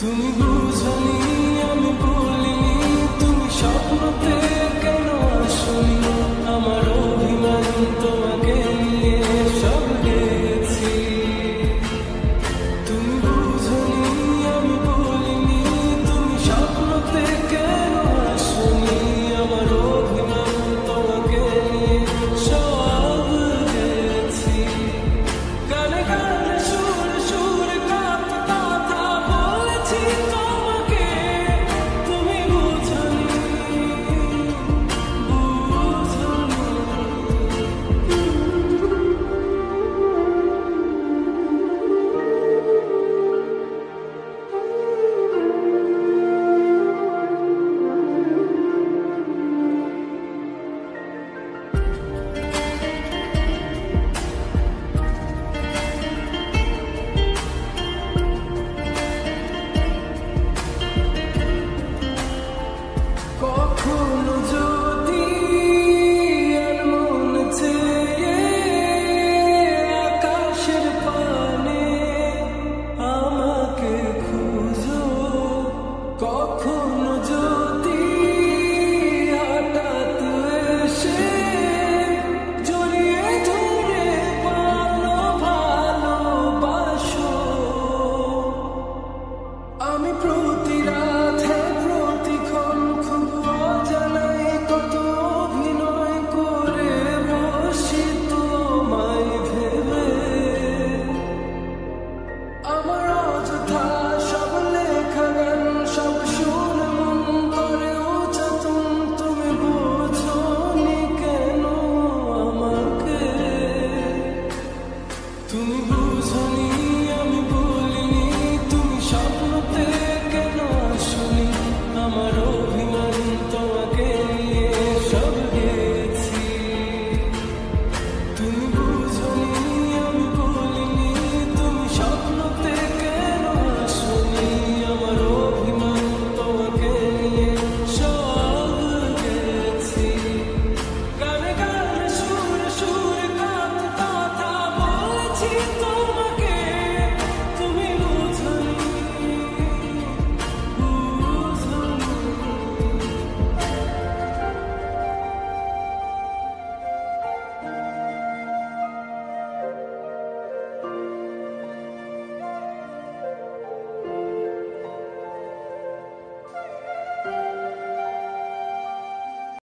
对你不曾 두 손이